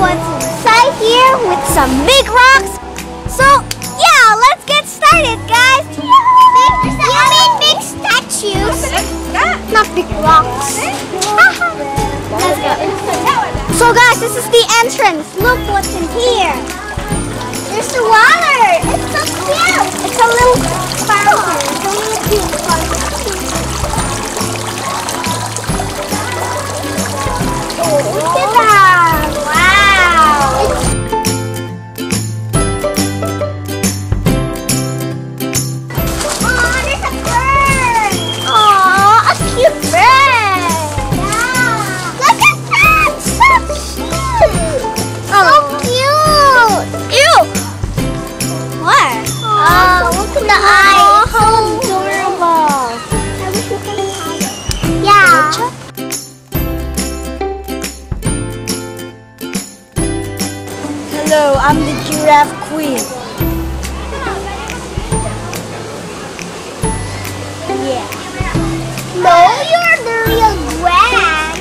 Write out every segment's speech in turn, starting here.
what's inside here with some big rocks. So, yeah, let's get started, guys. Make, you made big statues, not big rocks. let's go. So, guys, this is the entrance. Look what's in here. There's the water. It's so cute. It's a little fountain. It's a little cute. Queen. Yeah. No, you're the real Gwen.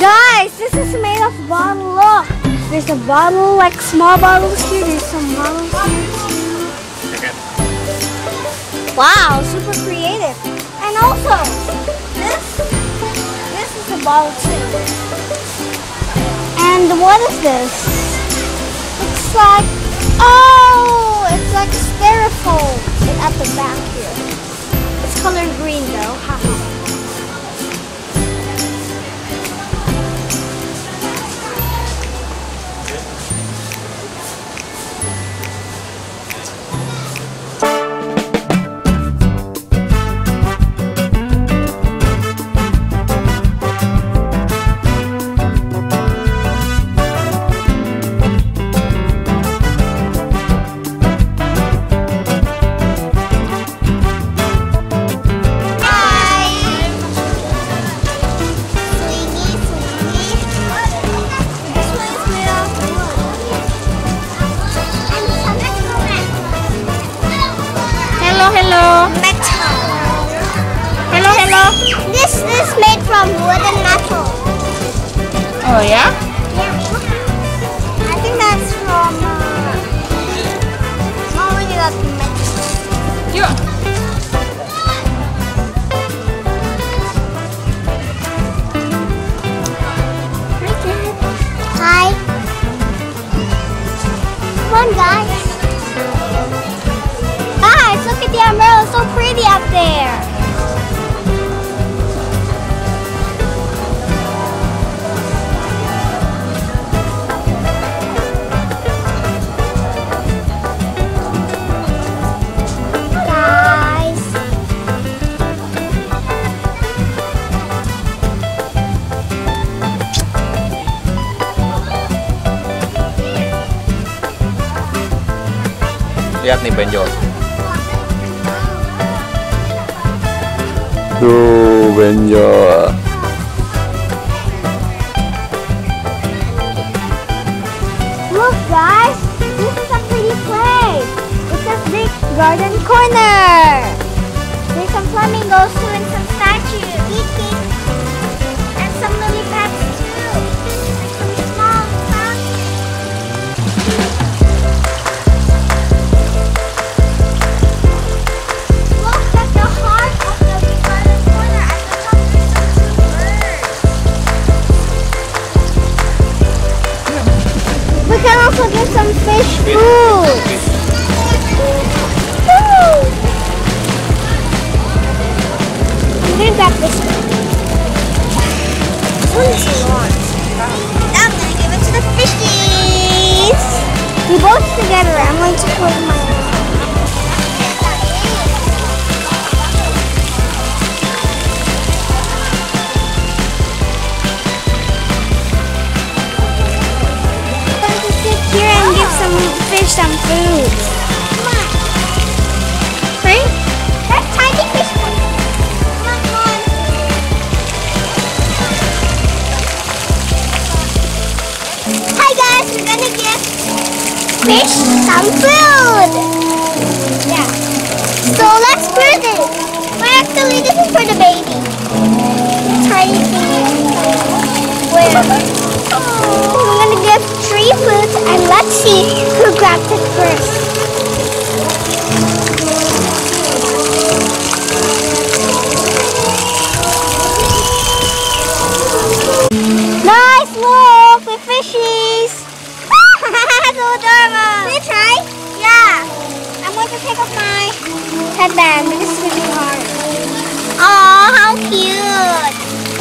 Guys, this is made of bottle. Look, there's a bottle, like small bottles here. There's some bottles here. Wow, super creative. And also, this this is a bottle too. And what is this? It's like oh, it's like styrofoam. At the back here. It's colored green though. Haha. Yeah? Lihat nih benjol. Tuh benjol. Look, guys. This is a pretty place. It's a big garden corner. Can also get some fish food. Woo! I'm grab this one. I'm gonna give it to the fishies. We both together. I'm going to close my some food. Come on. That's tiny fish. Come on. Hi guys, we're gonna fish some food. Yeah. So let's put it. Well, actually, this is for the baby. Tiny thing. Where? three flutes and let's see who grabbed it first. Nice wolf with fishies! so adorable! Can you try? Yeah. I'm going to take off my headband because it's really hard. Oh, how cute!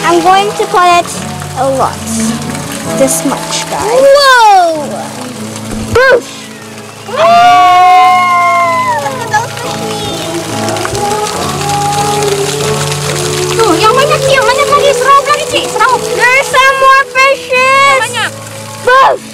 I'm going to put it a lot this much guys. Whoa! Boosh! Oh! Oh, yang banyak yuk, banyak lagi. Serau lagi, Cik. Serau. There's some more fishes! Banyak. Boosh!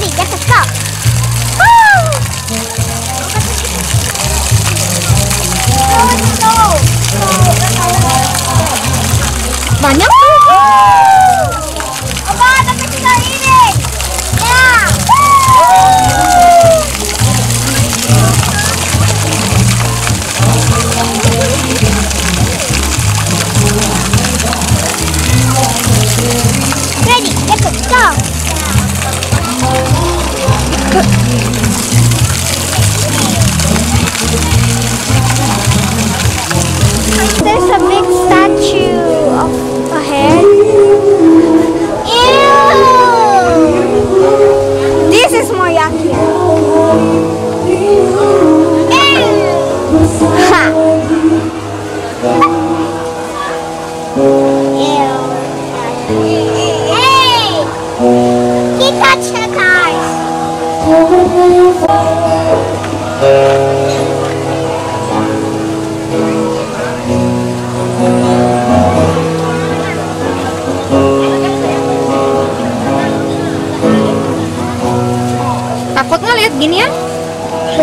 ready. Yes, let's Manyo!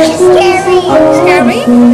Scary. Scary?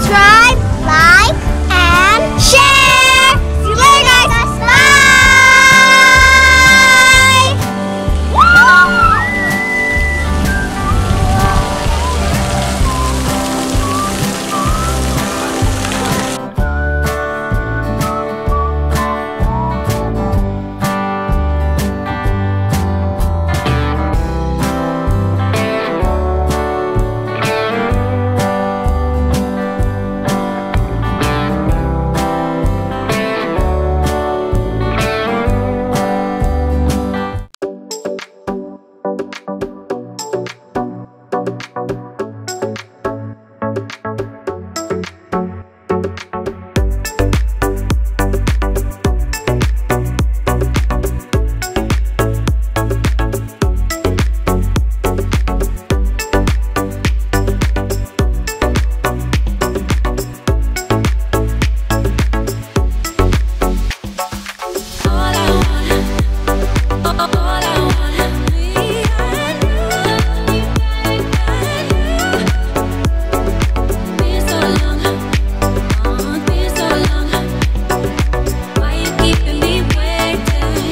全